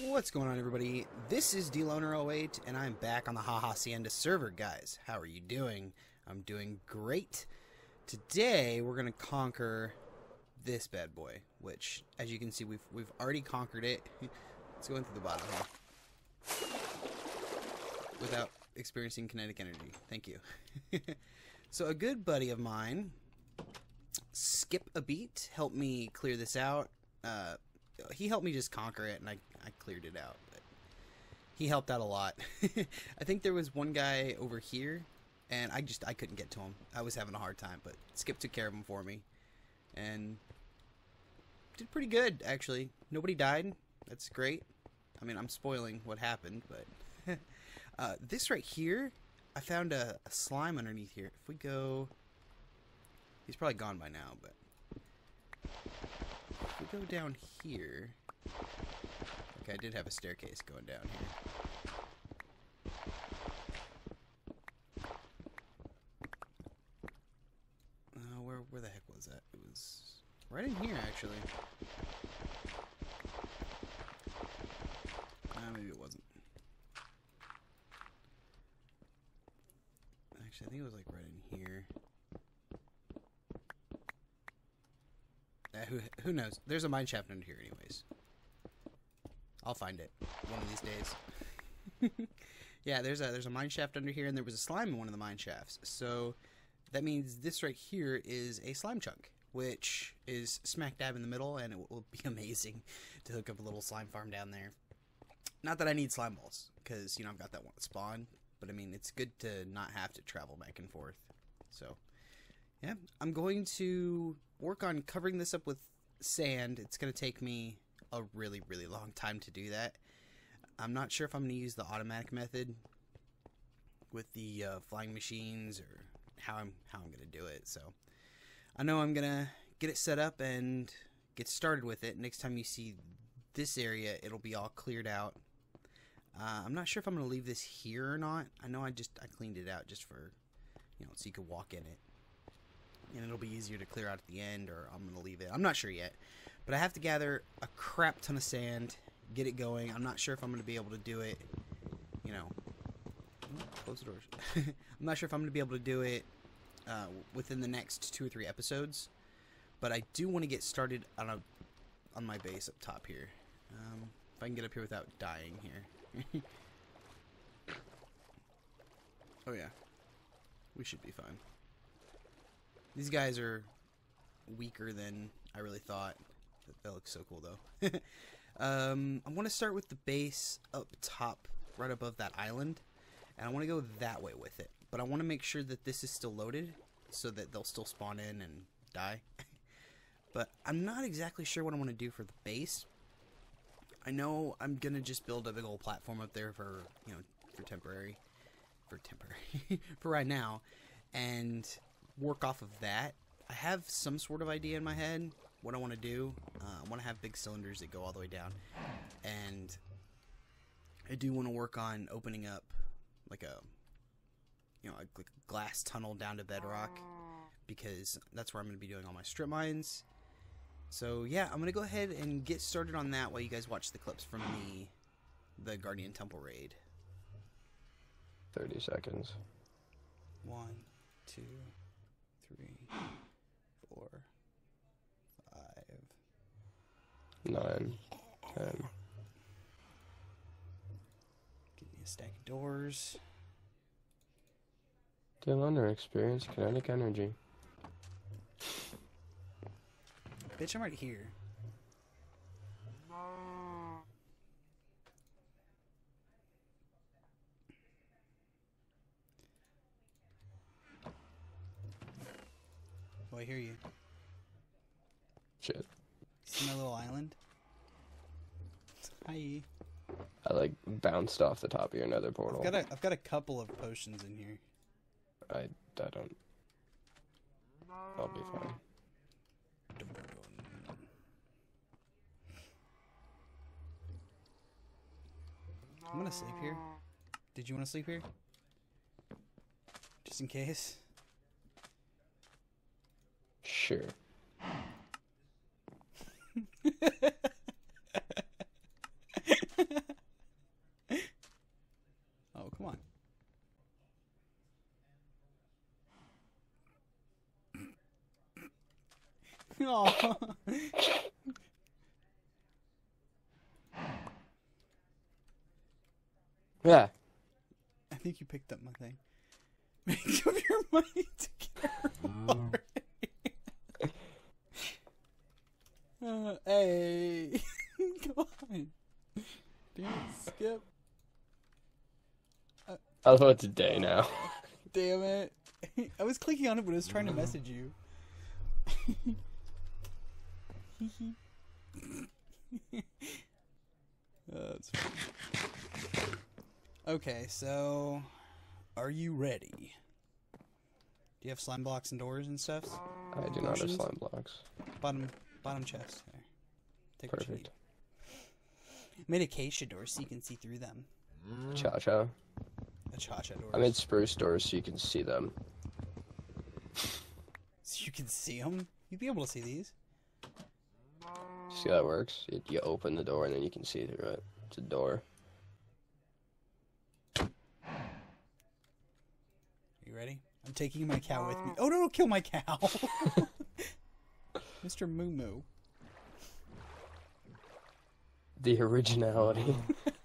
What's going on, everybody? This is DLoner08, and I'm back on the HaHaCienda server, guys. How are you doing? I'm doing great. Today, we're gonna conquer this bad boy, which, as you can see, we've we've already conquered it. Let's go into the bottom here without experiencing kinetic energy. Thank you. so, a good buddy of mine, Skip a Beat, helped me clear this out. Uh, he helped me just conquer it, and I, I cleared it out. But he helped out a lot. I think there was one guy over here, and I just I couldn't get to him. I was having a hard time, but Skip took care of him for me, and did pretty good actually. Nobody died. That's great. I mean, I'm spoiling what happened, but uh, this right here, I found a, a slime underneath here. If we go, he's probably gone by now, but if we go down here, okay, I did have a staircase going down here. Uh, where where the heck was that? It was right in here, actually. Uh, maybe it wasn't. Actually, I think it was like right in here. Uh, who who knows? There's a mine shaft under here, anyways. I'll find it one of these days. yeah, there's a there's a mine shaft under here, and there was a slime in one of the mine shafts. So that means this right here is a slime chunk, which is smack dab in the middle, and it will be amazing to hook up a little slime farm down there. Not that I need slime balls, because you know I've got that one spawn, but I mean it's good to not have to travel back and forth. So yeah, I'm going to work on covering this up with sand. It's going to take me a really, really long time to do that. I'm not sure if I'm going to use the automatic method with the uh, flying machines or how I'm how I'm going to do it. So I know I'm going to get it set up and get started with it. Next time you see this area, it'll be all cleared out. Uh, I'm not sure if I'm going to leave this here or not. I know I just I cleaned it out just for you know so you could walk in it and it'll be easier to clear out at the end, or I'm going to leave it. I'm not sure yet. But I have to gather a crap ton of sand, get it going. I'm not sure if I'm going to be able to do it, you know. Close the doors. I'm not sure if I'm going to be able to do it uh, within the next two or three episodes. But I do want to get started on a on my base up top here. Um, if I can get up here without dying here. oh yeah. We should be fine. These guys are weaker than I really thought. That looks so cool though. um, I want to start with the base up top, right above that island, and I want to go that way with it. But I want to make sure that this is still loaded, so that they'll still spawn in and die. but I'm not exactly sure what I want to do for the base. I know I'm gonna just build a big old platform up there for you know for temporary, for temporary, for right now, and work off of that. I have some sort of idea in my head what I want to do. Uh, I want to have big cylinders that go all the way down, and I do want to work on opening up like a you know a glass tunnel down to bedrock because that's where I'm going to be doing all my strip mines. So yeah, I'm gonna go ahead and get started on that while you guys watch the clips from the the Guardian Temple raid. Thirty seconds. One, two, three, four, five, nine, ten. Give me a stack of doors. DLoner experience kinetic energy. Bitch, I'm right here. Oh, I hear you. Shit. See my little island? Hi. I like bounced off the top of your nether portal. I've got a, I've got a couple of potions in here. I, I don't. I'll be fine. I'm gonna sleep here. Did you want to sleep here? Just in case. Sure. oh, come on. Oh. yeah. I think you picked up my thing. Make up your mind together. Hey, come on. Damn it, Skip. I love it today now. Damn it. I was clicking on it when I was trying to message you. Uh. Okay, so are you ready? Do you have slime blocks and doors and stuff? I do not have slime blocks. Bottom bottom chest there. Take what you Perfect. need. Made acacia doors so you can see through them. Cha cha. A cha-cha doors. I made spruce doors so you can see them. so you can see them. You'd be able to see these. See how that works? You, you open the door and then you can see through it. It's a door. Are you ready? I'm taking my cow with me. Oh no! Don't kill my cow, Mr. Moo Moo. The originality.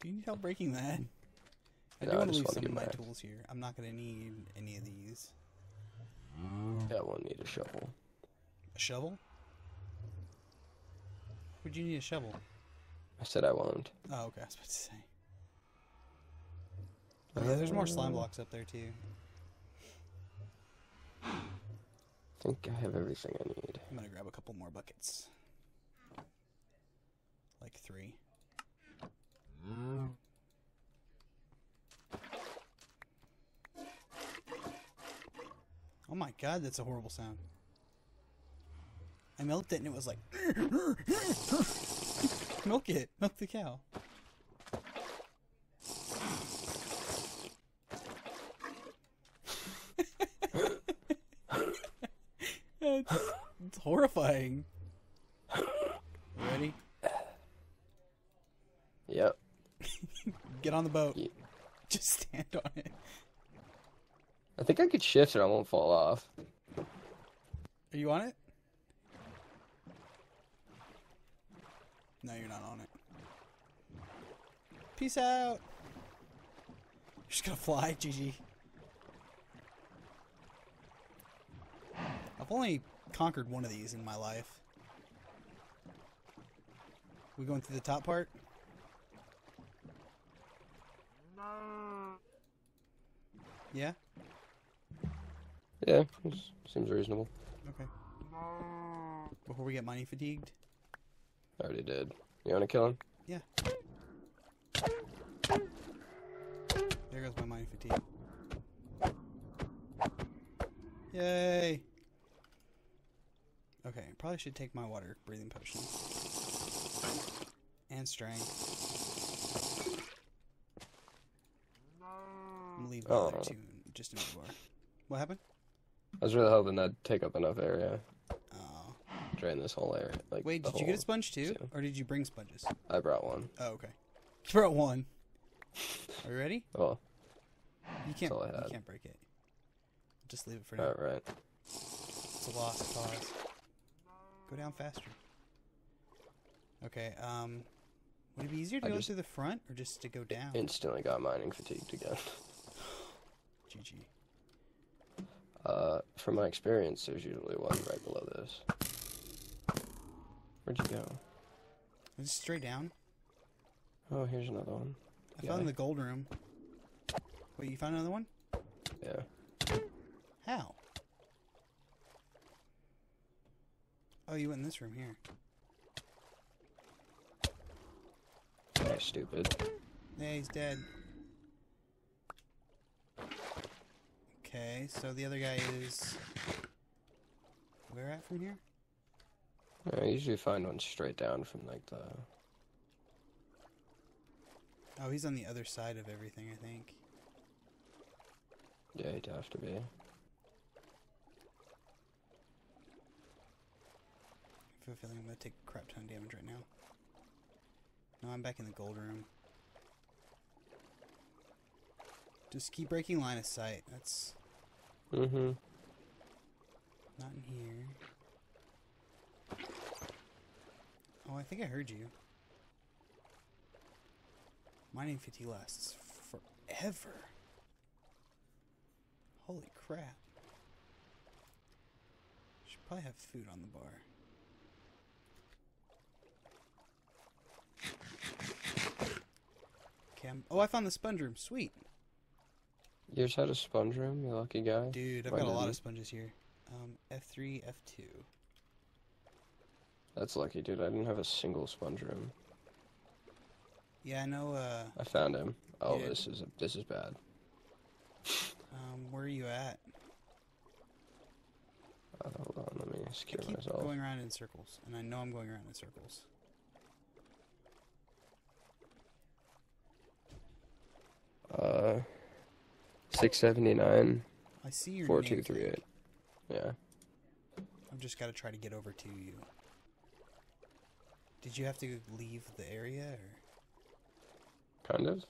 Do you need help breaking that? I No, do I want to just leave wanna some get of my back. tools here. I'm not gonna need any of these. that we'll need a shovel. A shovel? Would you need a shovel? I said I won't. Oh, okay. I was about to say. Oh, yeah, there's more slime blocks up there too. I think I have everything I need. I'm gonna grab a couple more buckets. Like three. Oh my god, that's a horrible sound. I milked it and it was like. Milk it. Milk the cow. it's, it's horrifying. Ready? Yep. Get on the boat. Yeah. Just stand on it. I think I could shift it. I won't fall off. Are you on it? No, you're not on it. Peace out. You're just gonna fly, GG. I've only conquered one of these in my life. We going through the top part? Yeah? Yeah, seems reasonable. Okay. Before we get mining fatigued? I already did. You want to kill him? Yeah. There goes my mining fatigue. Yay! Okay, probably should take my water breathing potion. And strength. I'm gonna leave the other Oh. just in my bar. What happened? I was really hoping that'd take up enough area. Oh. Drain this whole area. Like Wait, did you get a sponge too? so- Or did you bring sponges? I brought one. Oh, okay. You brought one. Are you ready? Oh, You can't. You can't break it. Just leave it for now. alright. It's a lost cause. Go down faster. Okay. Um, would it be easier to I go through the front or just to go down? Instantly got mining fatigued again. GG. Uh, from my experience, there's usually one right below this. Where'd you go? Is it straight down? Oh, here's another one. I Yeah. found the gold room. Wait, you found another one? Yeah. How? Oh, you went in this room here. You're stupid. Yeah, he's dead. Okay, so the other guy is. Where at from here? I usually find one straight down from like the. Oh, he's on the other side of everything, I think. Yeah, you'd have to be. I feel a feeling I'm gonna take a crap ton of damage right now. No, I'm back in the gold room. Just keep breaking line of sight. That's Mm-hmm. Not in here. Oh, I think I heard you. Mining 50 lasts forever. Holy crap. Should probably have food on the bar. Okay, I'm, oh, I found the sponge room. Sweet. You just had a sponge room, you lucky guy. Dude, I've Why got a lot didn't? of sponges here. Um, F3, F2. That's lucky, dude. I didn't have a single sponge room. Yeah, I know, uh, I found him. Oh, Yeah. this is this is bad. um, where are you at? Uh, hold on, let me I secure keep myself. going around in circles, and I know I'm going around in circles. Uh, six seventy nine I see your four name two three tag. eight. Yeah. I've just got to try to get over to you. Did you have to leave the area, or Kind of.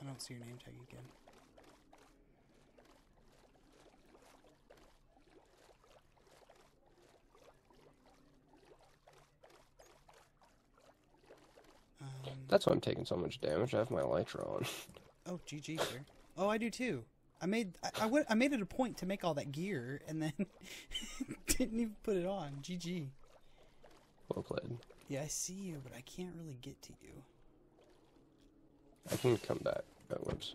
I don't see your name tag again? Um, That's why I'm taking so much damage. I have my elytra on. oh, GG, sir. Oh, I do too. I made I, I, went, I made it a point to make all that gear, and then didn't even put it on. GG. well played. Yeah, I see you, but I can't really get to you. I can come back. Oh, whoops.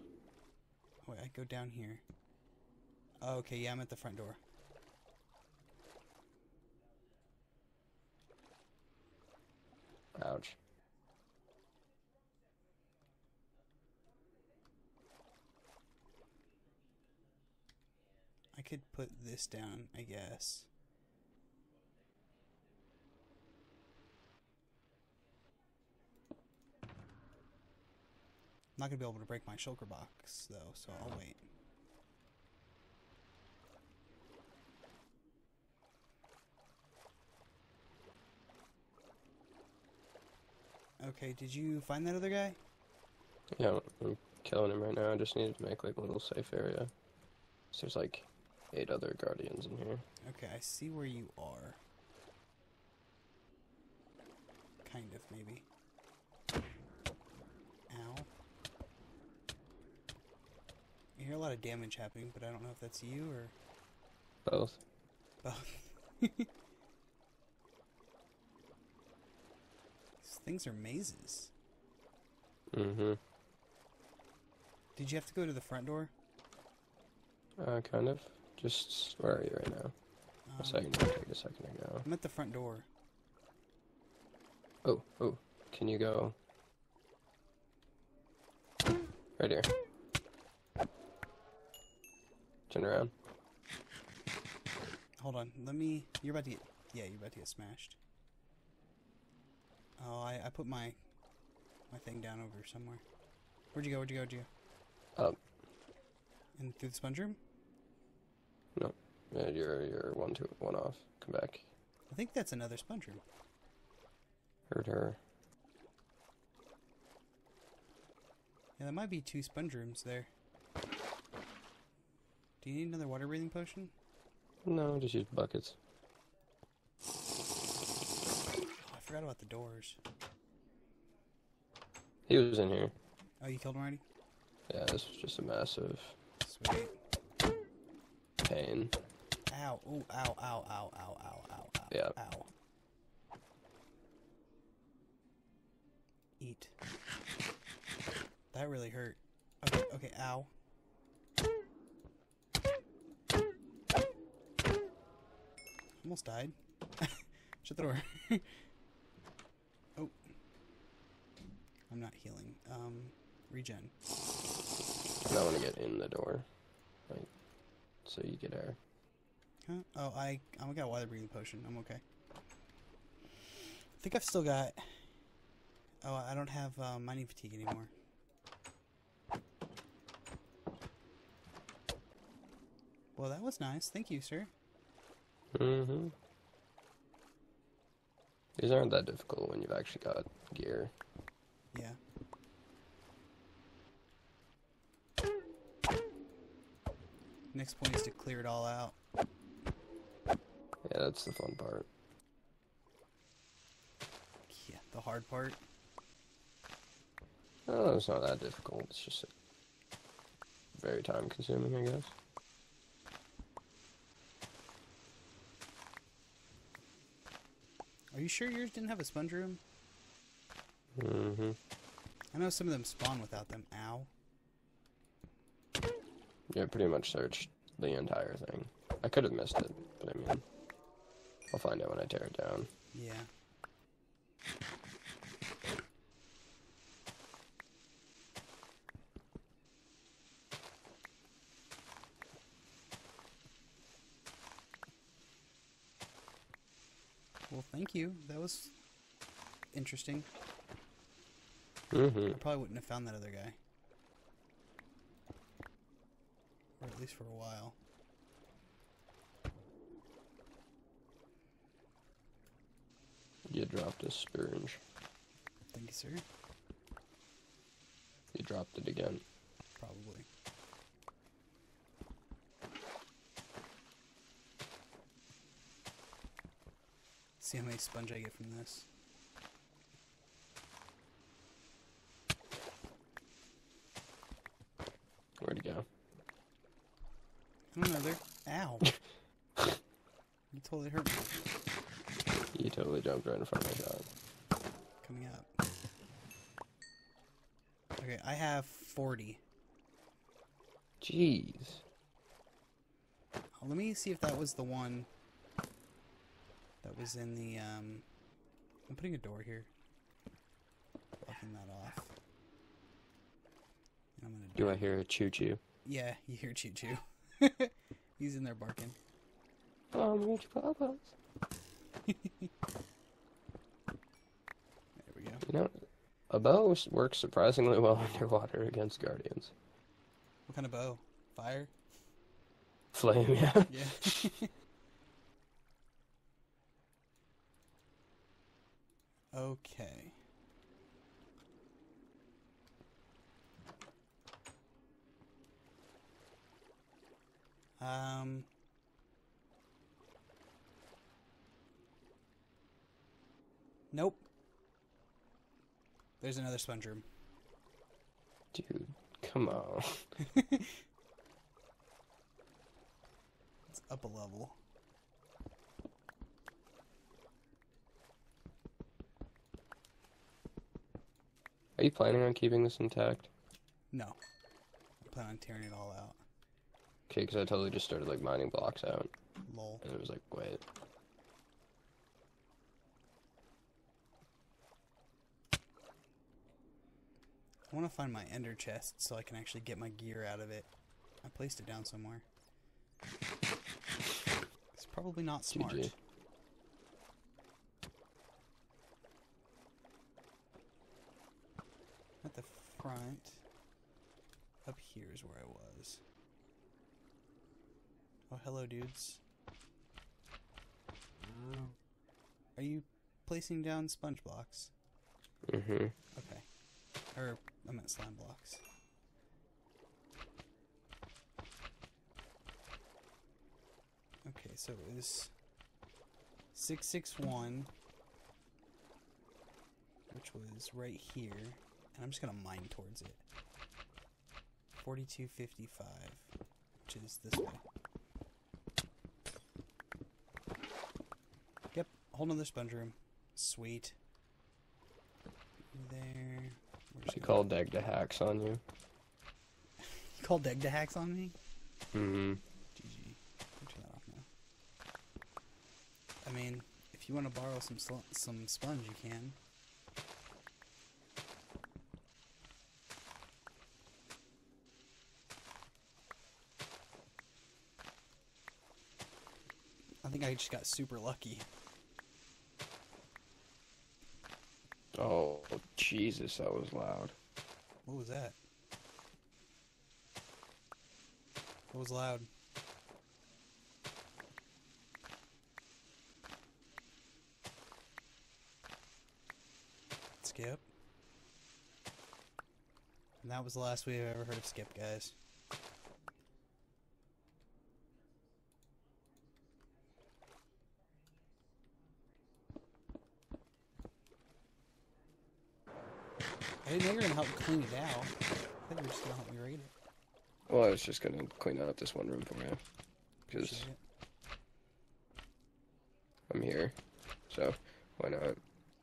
Wait, I go down here. Oh, okay, yeah, I'm at the front door. Ouch. I could put this down, I guess. I'm not gonna be able to break my shulker box though, so I'll wait. Okay, did you find that other guy? Yeah, I'm killing him right now. I just needed to make like a little safe area. So there's like eight other guardians in here. Okay, I see where you are. Kind of, maybe. Ow. I hear a lot of damage happening, but I don't know if that's you or Both. both. These things are mazes. Mm-hmm. Did you have to go to the front door? Uh, kind of. Just where are you right now? Um, A second. Take a second ago. I'm at the front door. Oh, oh. Can you go? Right here. Turn around. Hold on, let me. You're about to get. Yeah, you're about to get smashed. Oh, I, I put my my thing down over somewhere. Where'd you go? Where'd you go? Where'd you go? Up. In through the sponge room? Yeah, you're you're one two one off. Come back. I think that's another sponge room. Heard her. Yeah, there might be two sponge rooms there. Do you need another water breathing potion? No, just use buckets. Oh, I forgot about the doors. He was in here. Oh, you killed him already? Yeah, this was just a massive Sweet. Pain. Ow. Ooh, ow, ow, ow, ow, ow, ow, ow. Yeah. Ow. Eat. That really hurt. Okay, okay, ow. Almost died. Shut the door. oh. I'm not healing. Um, regen. I want to get in the door, like, so you get air. Huh? Oh, I I got a water breathing potion. I'm okay. I think I've still got. Oh, I don't have uh, mining fatigue anymore. Well, that was nice. Thank you, sir. Mm-hmm. These aren't that difficult when you've actually got gear. Yeah. Next point is to clear it all out. Yeah, that's the fun part. Yeah, the hard part. Oh, it's not that difficult. It's just very time consuming, I guess. Are you sure yours didn't have a sponge room? Mm-hmm. I know some of them spawn without them. Ow. Yeah, pretty much searched the entire thing. I could have missed it, but I mean, I'll find out when I tear it down. Yeah. Well, thank you. That was interesting. Mm-hmm. I probably wouldn't have found that other guy. Or at least for a while. You dropped a sponge. Thank you, sir. You dropped it again. Probably. See how many sponge I get from this. Where'd he go? I don't know, they're. Ow! you totally hurt me. You totally jumped right in front of my shot. Coming up. Okay, I have 40. Jeez. Oh, let me see if that was the one that was in the, um... I'm putting a door here. Blocking that off. And I'm gonna Do I hear a choo choo? Yeah, you hear Choo Choo. He's in there barking. Oh, Rich Papas. There we go. You know, a bow works surprisingly well underwater against guardians. What kind of bow? Fire? Flame, yeah. Yeah. okay. Um. Nope. There's another sponge room. Dude, come on. It's up a level. Are you planning on keeping this intact? No. I plan on tearing it all out. Okay, because I totally just started like mining blocks out, Lol. and it was like, wait. I want to find my ender chest so I can actually get my gear out of it. I placed it down somewhere. It's probably not smart. GG. At the front. Up here is where I was. Oh, hello, dudes. Are you placing down sponge blocks? Mm-hmm. Okay. Or, I meant slime blocks. Okay, so it was 661, which was right here, and I'm just gonna mine towards it. 4255, which is this way. Yep, whole nother sponge room. Sweet. There. Called Daegda hacks on you. You called Daegda hacks on me? Mm-hmm. GG. I'll turn that off now. I mean, if you want to borrow some some sponge, you can. I think I just got super lucky. Oh, Jesus, that was loud. What was that? What was loud? Skip. And that was the last we have ever heard of Skip, guys. I didn't know you were gonna help clean it out. I thought you were just gonna help me raid it. Well, I was just gonna clean out this one room for you. Because I'm here. So, why not?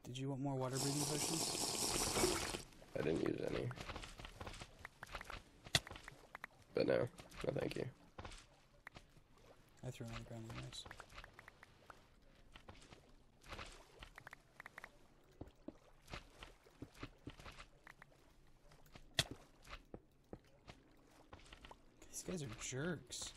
Did you want more water breathing potions? I didn't use any. But no. No, thank you. I threw on the ground anyways. These guys are jerks.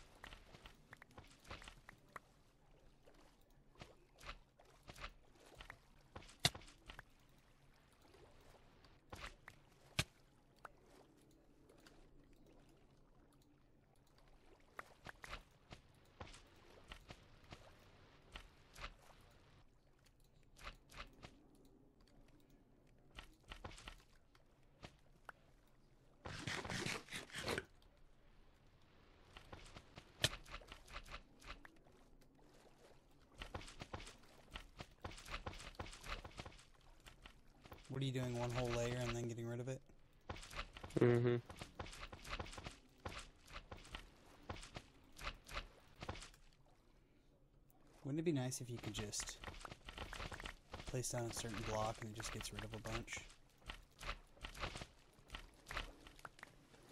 What are you doing? One whole layer and then getting rid of it? Mm-hmm. Wouldn't it be nice if you could just place down a certain block and it just gets rid of a bunch?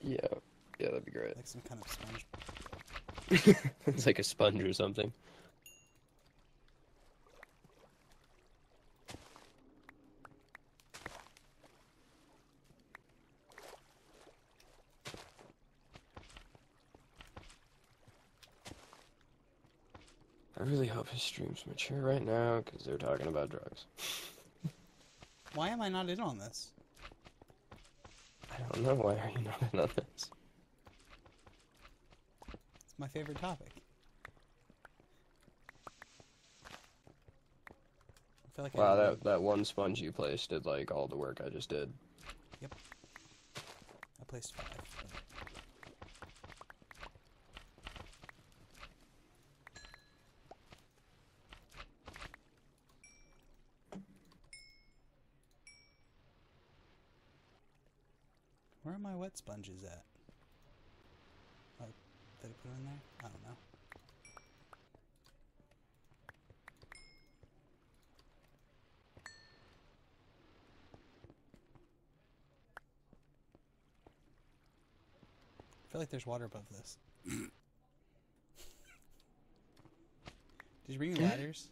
Yeah. Yeah, that'd be great. Like some kind of sponge. it's like a sponge or something. I really hope his stream's mature right now because they're talking about drugs. Why am I not in on this? I don't know. Why are you not in on this? It's my favorite topic. I feel like I Wow, that that one sponge you placed did like all the work I just did. Yep. I placed five. Where are my wet sponges at? Did I put in there? I don't know. I feel like there's water above this. Did you bring ladders?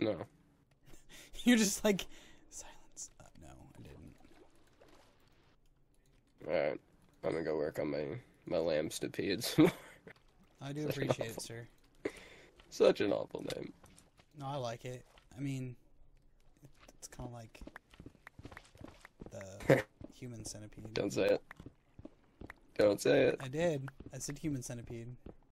No. You're just like silence. Uh, no, I didn't. Alright. I'm gonna go work on my my lamb more. I do Such appreciate it, sir. Such an awful name. No, I like it. I mean, it's kind of like the human centipede. Don't say it. Don't say it. I did. I said human centipede.